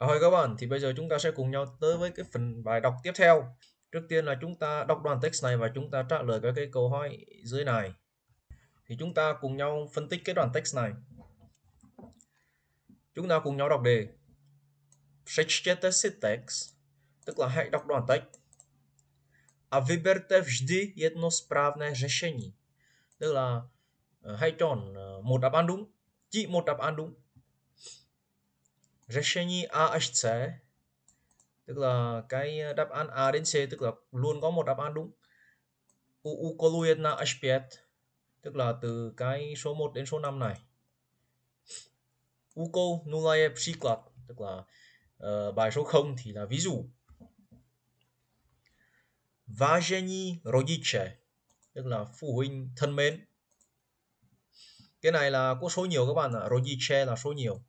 Rồi các bạn, thì bây giờ chúng ta sẽ cùng nhau tới với cái phần bài đọc tiếp theo. Trước tiên là chúng ta đọc đoạn text này và chúng ta trả lời các cái câu hỏi dưới này. Thì chúng ta cùng nhau phân tích cái đoạn text này. Chúng ta cùng nhau đọc đề. Přečtěte text, tức là hãy đọc đoạn text. A vyberte vždy jedno správné řešení. Tức là ờ, hãy chọn ờ, một đáp án đúng, chỉ một đáp án đúng řešení A až C tức là cái đáp án A đến C tức là luôn có một đáp án đúng. U úkolu 1 až 5 tức là từ cái số 1 đến số 5 này. Úkol 0 je příklad tức là uh, bài số 0 thì là ví dụ. Vážení rodiče tức là phụ huynh thân mến. Cái này là có số nhiều các bạn ạ rodiče là số nhiều.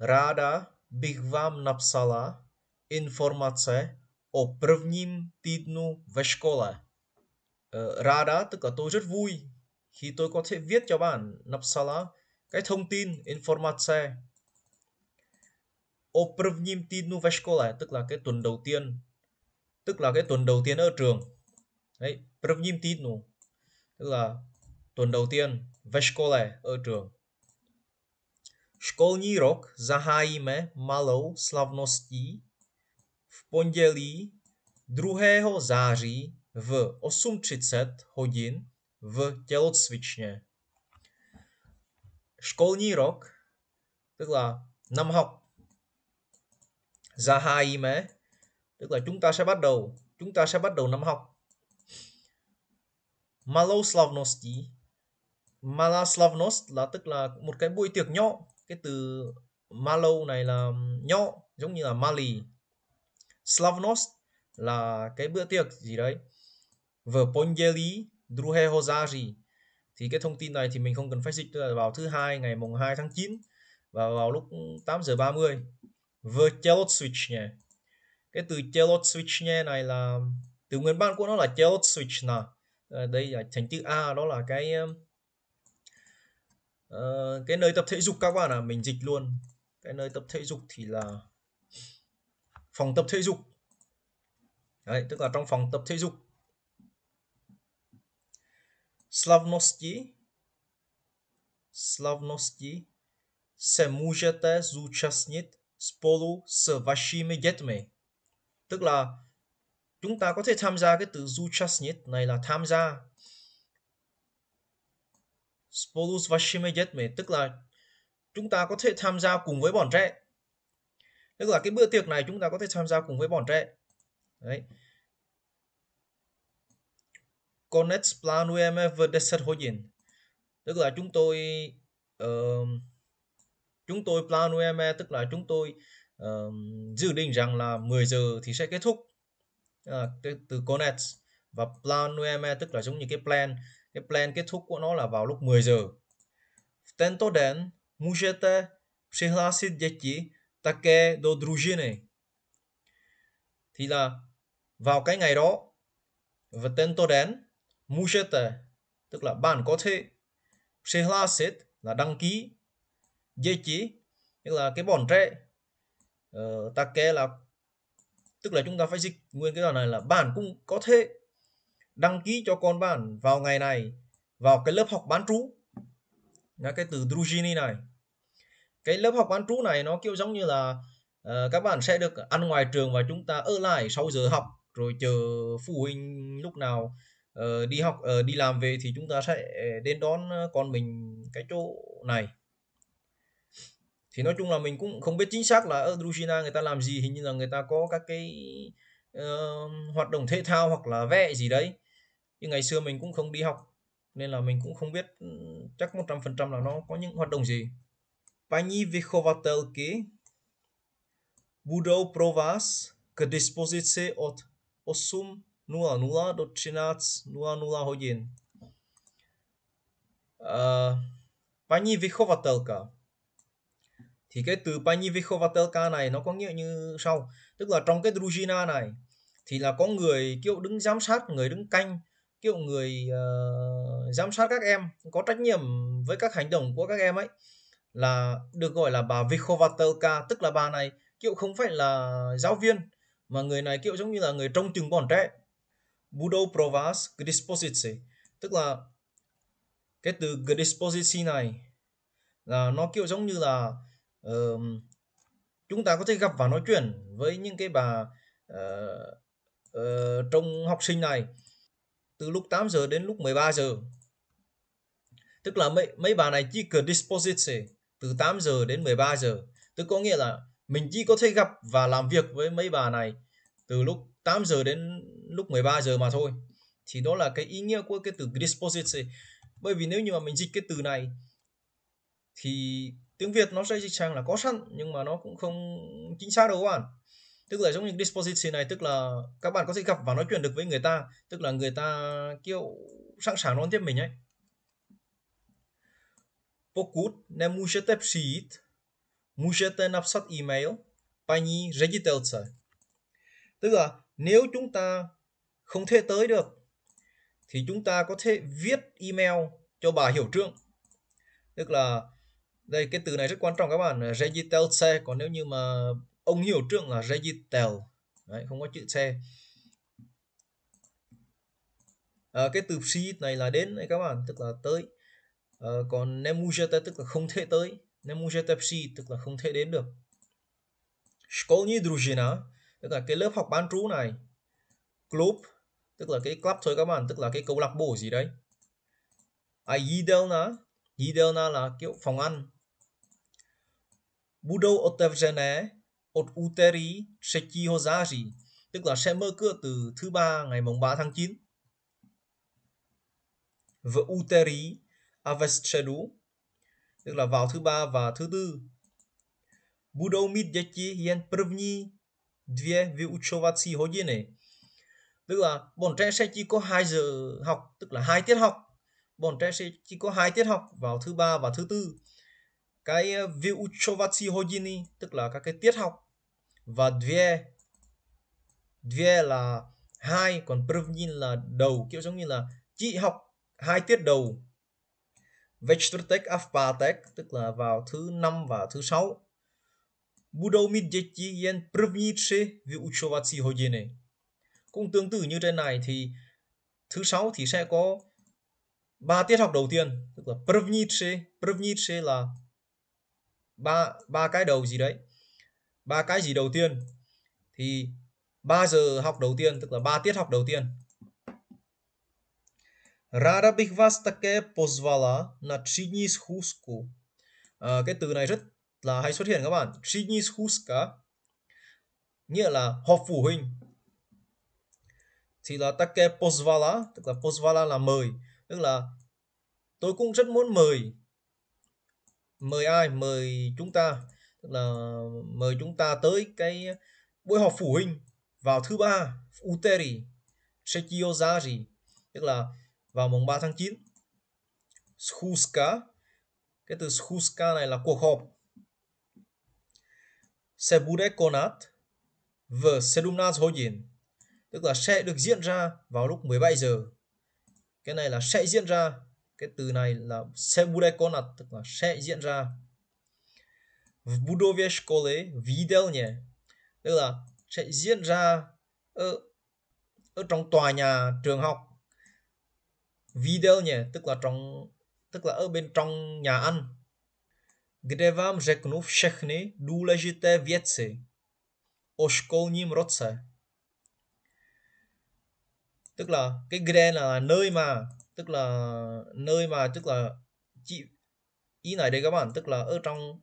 Ráda bych vám napsala informace o prvním týdnu ve škole. E, ráda tức là tôi rất vui khi tôi có thể viết cho bạn napsala. Cái thông tin informace o prvním týdnu ve škole? Tức là cái tuần đầu tiên tức là cái tuần đầu tiên ở trường đấy prvním týdnu. Tức là tuần đầu tiên ve škole ở trường Školní rok zahájíme malou slavností v pondělí 2. září v 8.30 hodin v tělocvičně. Školní rok, tức năm. Zahájíme, tức chúng ta sẽ bắt đầu, chúng ta sẽ bắt đầu. Malou slavností, malá slavnost là tức là một cái buổi tiệc nhỏ cái từ Malo này là nhỏ giống như là Mali. Slavnos là cái bữa tiệc gì đấy. Vở Ponjeli druhého thì cái thông tin này thì mình không cần phải dịch là vào thứ hai, ngày mùng 2 tháng 9 và vào lúc 8 giờ 30 v nhé cái từ tělocvičně này là, từ nguyên bản của nó là tělocvična. Ờ, đây là thành chữ A, đó là cái uh, cái nơi tập thể dục các bạn à mình dịch luôn. Cái nơi tập thể dục thì là phòng tập thể dục. Đấy, tức là trong phòng tập thể dục. Slavnosti Slavnosti se můžete zúčastnit spolu s vašimi dětmi. Tức là chúng ta có thể tham gia cái từ zúčastnit này là tham gia spolu s vašimi dětmi tức là chúng ta có thể tham gia cùng với bọn trẻ tức là cái bữa tiệc này chúng ta có thể tham gia cùng với bọn trẻ đấy Konec plánujeme v 10 hodin. Tức là chúng tôi uh, chúng tôi plánujeme tức là chúng tôi uh, dự định rằng là 10 giờ thì sẽ kết thúc. Uh, từ konec và plánujeme tức là giống như cái plan cái plan kết thúc của nó là vào lúc 10 giờ. V tento den můžete přihlásit děti také do družiny. Thì là vào cái ngày đó v tento den můžete tức là bạn có thể přihlásit là đăng ký děti tức là cái bọn trẻ uh, eh, také là tức là chúng ta phải dịch nguyên cái đoạn này là bạn cũng có thể đăng ký cho con bạn vào ngày này vào cái lớp học bán trú. Là cái từ drujini này. Cái lớp học bán trú này nó kiểu giống như là uh, các bạn sẽ được ăn ngoài trường và chúng ta ở lại sau giờ học rồi chờ phụ huynh lúc nào uh, đi học uh, đi làm về thì chúng ta sẽ đến đón con mình cái chỗ này. Thì nói chung là mình cũng không biết chính xác là ở Drujina người ta làm gì hình như là người ta có các cái uh, hoạt động thể thao hoặc là vẽ gì đấy nhưng ngày xưa mình cũng không đi học nên là mình cũng không biết ừ, chắc 100% là nó có những hoạt động gì. Pani vychovatelky budou pro vás k dispozici od 8.00 do 13.00 hodin. Uh, paní vychovatelka. Thì cái từ paní vychovatelka này nó có nghĩa như sau. Tức là trong cái drujina này thì là có người kiểu đứng giám sát người đứng canh kiểu người uh, giám sát các em có trách nhiệm với các hành động của các em ấy là được gọi là bà Vychovatelka tức là bà này kiểu không phải là giáo viên mà người này kiểu giống như là người trông chừng bọn trẻ budou Provas vás tức là cái từ k này là nó kiểu giống như là uh, chúng ta có thể gặp và nói chuyện với những cái bà uh, uh, trong học sinh này từ lúc 8 giờ đến lúc 13 giờ. Tức là mấy mấy bà này chỉ cần disposition từ 8 giờ đến 13 giờ. Tức có nghĩa là mình chỉ có thể gặp và làm việc với mấy bà này từ lúc 8 giờ đến lúc 13 giờ mà thôi. Thì đó là cái ý nghĩa của cái từ disposition. Bởi vì nếu như mà mình dịch cái từ này, thì tiếng Việt nó sẽ dịch sang là có sẵn, nhưng mà nó cũng không chính xác đâu các bạn tức là giống như disposition này tức là các bạn có thể gặp và nói chuyện được với người ta tức là người ta kiểu sẵn sàng đón tiếp mình ấy pokud nemůžete přijít, můžete napsat e-mail paní ředitelce. Tức là nếu chúng ta không thể tới được thì chúng ta có thể viết email cho bà hiệu trưởng. Tức là đây cái từ này rất quan trọng các bạn, ředitelce còn nếu như mà ông hiệu trưởng là regitel. Đấy, không có chữ xe. À, ờ, cái từ přijít này là đến đấy các bạn, tức là tới. À, còn nemujete tức là không thể tới. Nemujete tức là không thể đến được. Školní družina tức là cái lớp học bán trú này. Club tức là cái club thôi các bạn tức là cái câu lạc bộ gì đấy. À, A jídelna jídelna là kiểu phòng ăn. Budou otevřené od úterý 3. září tức là sẽ mở cửa từ thứ ba ngày mùng 3 tháng 9 v úterý a ve středu, tức là vào thứ ba và thứ tư. Budou mít děti jen první dvě vyučovací hodiny. Tức là bọn trẻ sẽ chỉ có 2 giờ học, tức là hai tiết học. Bọn trẻ sẽ chỉ có hai tiết học vào thứ ba và thứ tư. Cái ờ, vyučovací hodiny, tức là các cái tiết học. Và dvě, dvě là hai, còn první là đầu, kiểu giống như là chị học hai tiết đầu ve čtvrtek a v pátek, tức là vào thứ năm và thứ sáu. Budou mít děti jen první tři vyučovací hodiny. Cũng tương tự như trên này thì thứ sáu thì sẽ có ba tiết học đầu tiên, tức là první tři, první tři là ba ba cái đầu gì đấy. Ba cái gì đầu tiên thì 3 giờ học đầu tiên tức là 3 tiết học đầu tiên Ráda bych vás také pozvala na třídní schůzku. À, cái từ này rất là hay xuất hiện các bạn. Třídní schůzka nghĩa là họp phụ huynh. Thì là také pozvala, tức là pozvala là mời, tức là tôi cũng rất muốn mời mời ai mời chúng ta tức là mời chúng ta tới cái buổi họp phụ huynh vào thứ ba uteri Sekiozari tức là vào mùng 3 tháng 9. schuska cái từ schuska này là cuộc họp. Se bude konat v 17 hodin, tức là sẽ được diễn ra vào lúc 17 giờ. Cái này là sẽ diễn ra, cái từ này là se bude konat, tức là sẽ diễn ra. V budově školy v tức là sẽ diễn ra ở ở trong tòa nhà trường học video tức là trong tức là ở bên trong nhà ăn kde vám řeknu všechny důležité věci o školním roce. Tức là cái kde là nơi mà tức là nơi mà tức là chị ý này đây các bạn tức là ở trong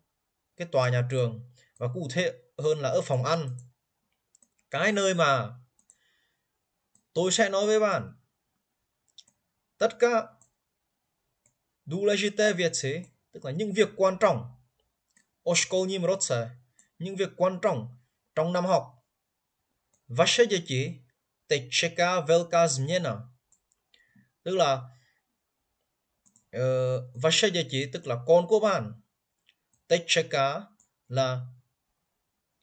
cái tòa nhà trường và cụ thể hơn là ở phòng ăn cái nơi mà tôi sẽ nói với bạn tất cả důležité věci, tức là những việc quan trọng o školním roce, những việc quan trọng trong năm học. Vaše děti teď čeká velká změna. Tức là uh, vaše děti, tức là con của bạn. Teď čeká là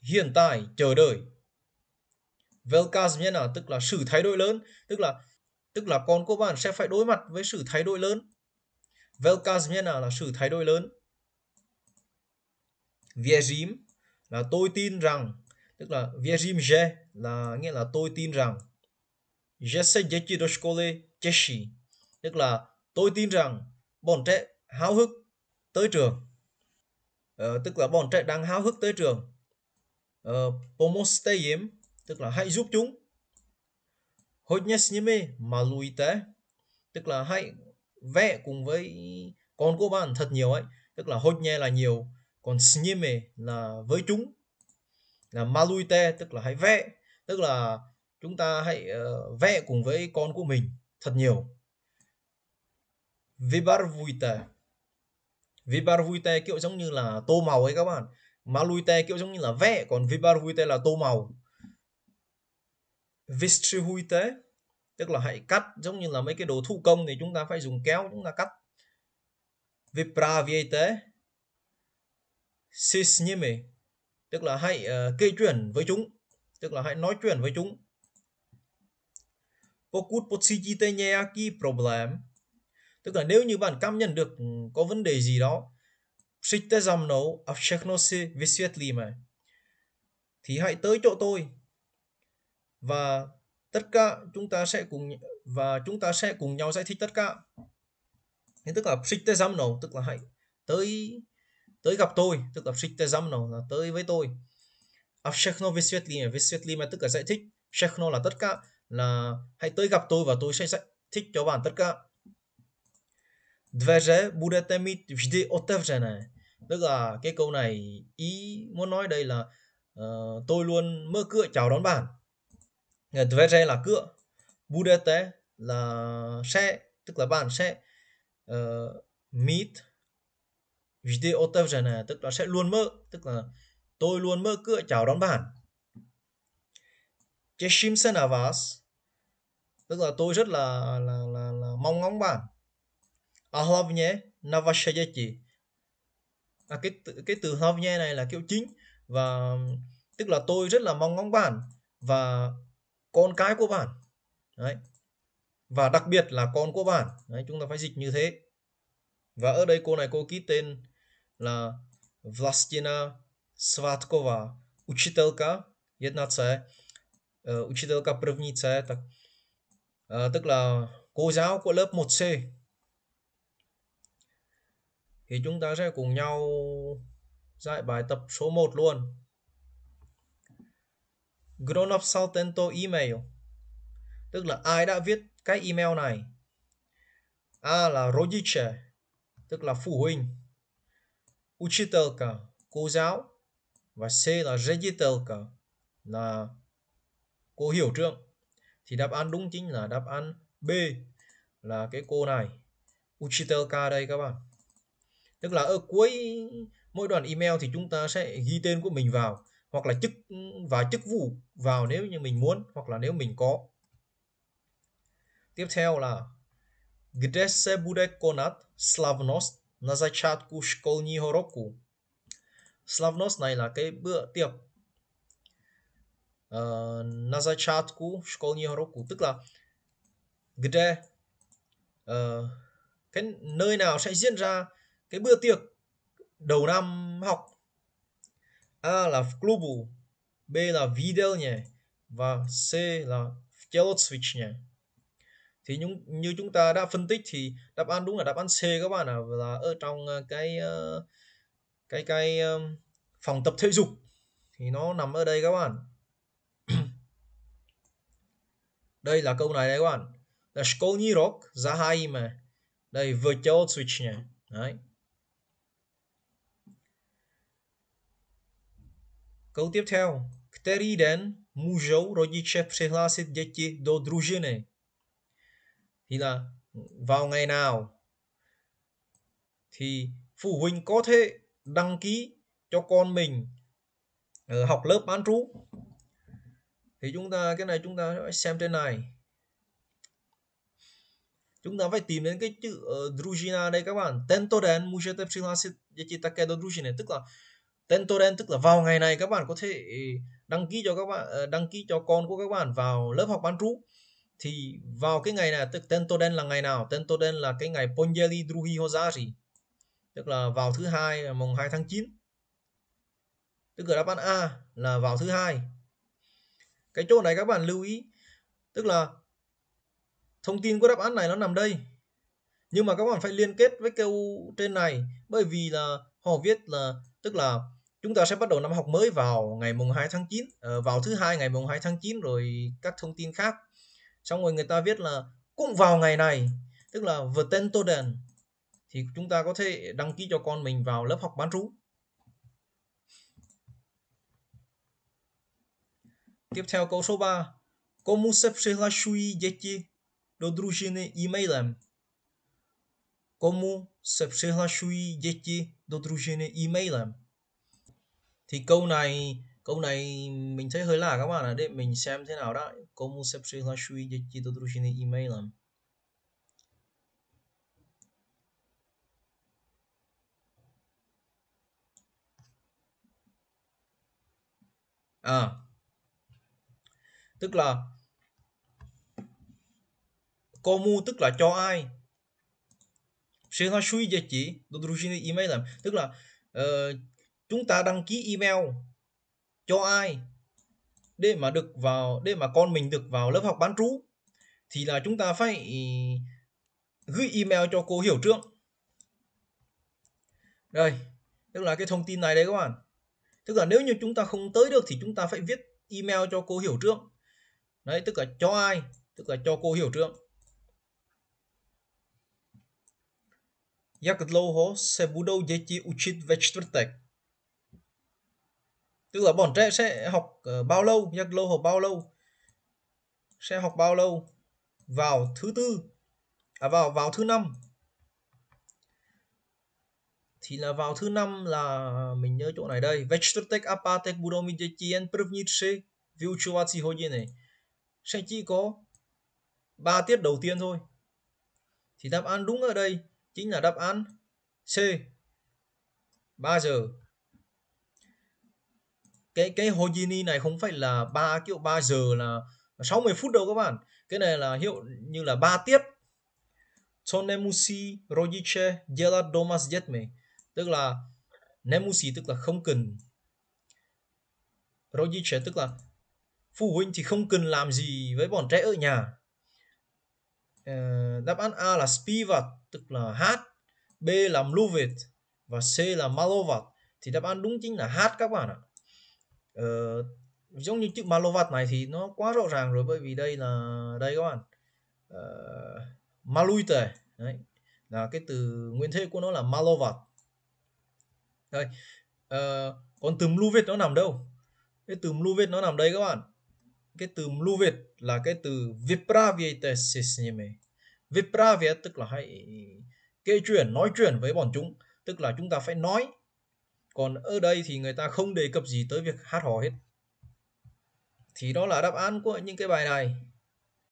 hiện tại, chờ đợi. Velká změna, tức là sự thay đổi lớn, tức là tức là con của bạn sẽ phải đối mặt với sự thay đổi lớn. Velká změna là sự thay đổi lớn. Věřím, là tôi tin rằng tức là věřím že là nghĩa là tôi tin rằng že se děti do školy těší tức là tôi tin rằng bọn trẻ háo hức tới trường. Ờ, tức là bọn trẻ đang háo hức tới trường. Ờ, tức là hãy giúp chúng. Hodně s nimi malujte tức là hãy vẽ cùng với con của bạn thật nhiều ấy. Tức là hodně là nhiều còn s nimi là với chúng. Là malujte tức là hãy vẽ. Tức là chúng ta hãy uh, vẽ cùng với con của mình thật nhiều. Vibarvuite Vibarvuite kiểu giống như là tô màu ấy các bạn. Maluite kiểu giống như là vẽ còn Vibarvuite là tô màu. Vistrihuite tức là hãy cắt. Giống như là mấy cái đồ thủ công thì chúng ta phải dùng kéo chúng ta cắt. Vipraviete. Sisnime tức là hãy ờ, uh, kể chuyện với chúng. Tức là hãy nói chuyện với chúng pokud pocítíte nějaký problém tức là nếu như bạn cảm nhận được có vấn đề gì đó přijďte za mnou a všechno si vysvětlíme. Thì hãy tới chỗ tôi và tất cả chúng ta sẽ cùng và chúng ta sẽ cùng nhau giải thích tất cả Thế tức là přijďte za mnou tức là hãy tới tới gặp tôi tức là přijďte za mnou là tới với tôi a všechno vysvětlíme vysvětlíme tức là giải thích všechno là tất cả là hãy tới gặp tôi và tôi sẽ giải thích cho bạn tất cả. Dveře budete mít vždy otevřené. Tức là cái câu này ý muốn nói đây là uh, tôi luôn mở cửa chào đón bạn. Dveře là cửa. Budete là sẽ tức là bạn sẽ uh, mít vždy otevřené tức là sẽ luôn mở tức là tôi luôn mở cửa chào đón bạn těším se na vás tức là tôi rất là là là, là mong ngóng bạn. A hlavně na vaše děti à, cái cái từ hlavně này là kiểu chính và tức là tôi rất là mong ngóng bạn và con cái của bạn. Đấy. Và đặc biệt là con của bạn. Đấy chúng ta phải dịch như thế. Và ở đây cô này cô ký tên là Vlastina svátková, učitelka 1C uh, učitelka první C tak uh, tức là cô giáo của lớp 1C thì chúng ta sẽ cùng nhau giải bài tập số 1 luôn. Kdo napsal tento email? Tức là ai đã viết cái email này? A là rodiče, tức là phụ huynh. Učitelka, cô giáo. Và C là ředitelka, là cô hiểu chưa? Thì đáp án đúng chính là đáp án B, là cái cô này. Učitelka đây các bạn tức là ở cuối mỗi đoạn email thì chúng ta sẽ ghi tên của mình vào hoặc là chức và chức vụ vào nếu như mình muốn hoặc là nếu mình có tiếp theo là kde se bude konat slavnost na začátku školního roku slavnost này là cái bữa tiệc na začátku školního roku tức là kde uh, cái nơi nào sẽ diễn ra cái bữa tiệc đầu năm học A là v klubu, B là v jídelně và C là v tělocvičně. Thì như, như chúng ta đã phân tích thì đáp án đúng là đáp án C các bạn ạ, là ở trong ờ, ờ, cái cái cái phòng tập thể dục thì nó nằm ở đây các bạn. Đây là câu này đấy các bạn. Là školní rok, zahájíme. Đây v tělocvičně. Đấy. Câu tiếp theo. Který den můžou rodiče přihlásit děti do družiny? Thì là vào ngày nào thì phụ huynh có thể đăng ký cho con mình ờ, học lớp bán trú. Thì chúng ta cái này chúng ta phải xem trên này. Chúng ta phải tìm đến cái chữ uh, družina đây các bạn. Tento den můžete přihlásit děti také do družiny. Tức là Tento den tức là vào ngày này các bạn có thể ờ, đăng ký cho các bạn ờ, đăng ký cho con của các bạn vào lớp học bán trú thì vào cái ngày này tức tento den là ngày nào tento den là cái ngày pondělí druhýho září tức là vào thứ hai mùng 2 tháng 9 tức là đáp án A là vào thứ hai cái chỗ này các bạn lưu ý. Tức là thông tin của đáp án này nó nằm đây. Nhưng mà các bạn phải liên kết với câu trên này, bởi vì là họ viết là, tức là chúng ta sẽ bắt đầu năm học mới vào ngày mùng 2 tháng 9 ờ, vào thứ hai ngày mùng 2 tháng 9 rồi các thông tin khác. Xong rồi người ta viết là cũng vào ngày này, tức là Vertentoden thì chúng ta có thể đăng ký cho con mình vào lớp học bán trú. Tiếp theo câu số 3 Komu se přihlašují děti do družiny e-mailem? Komu se přihlašují děti do družiny e-mailem? thì câu này câu này mình thấy hơi lạ các bạn ạ để mình xem thế nào đó komu se přihlašují děti do družiny e-mailem à tức là komu tức là cho ai? Przynosił địa chỉ do družiny email làm tức là uh, chúng ta đăng ký email cho ai? Để mà được vào để mà con mình được vào lớp học bán trú thì là chúng ta phải gửi email cho cô hiểu trước đây tức là cái thông tin này đấy các bạn. Tức là nếu như chúng ta không tới được thì chúng ta phải viết email cho cô hiểu trước đấy, tức là cho ai? Tức là cho cô hiểu trưởng Jak dlouho se budou děti učit ve čtvrtek? tức là bọn trẻ sẽ học ờ, bao lâu? Jak dlouho bao lâu? Sẽ học bao lâu? Vào thứ tư. À vào vào thứ năm. Thì là vào thứ năm là mình nhớ chỗ này đây. Ve čtvrtek a pátek budou mít děti jen první tři vyučovací hodiny sẽ chỉ có 3 tiết đầu tiên thôi. Thì đáp án đúng ở đây chính là đáp án C. 3 giờ. Cái cái Houdini này không phải là 3 kiểu 3 giờ là 60 phút đâu các bạn. Cái này là hiệu như là 3 tiết. Tonemusi nemusí rodiče domas jetme. tức là nemusi tức là không cần. Rodiče tức là phụ huynh thì không cần làm gì với bọn trẻ ở nhà. Ờ, đáp án A là spivat tức là hát. B là mluvit và C là malovat. Thì đáp án đúng chính là hát các bạn ạ. Uh, giống như chữ malovat này thì nó quá rõ ràng rồi bởi vì đây là đây các bạn. Ờ, uh, maluite đấy là cái từ nguyên thế của nó là malovat. Đây uh, còn từ mluvit nó nằm đâu? Cái từ mluvit nó nằm đây các bạn cái từ mluvit là cái từ vipravietesis như mày vipraviet tức là hãy kể chuyện, nói chuyện với bọn chúng. Tức là chúng ta phải nói. Còn ở đây thì người ta không đề cập gì tới việc hát hò hết. Thì đó là đáp án của những cái bài này.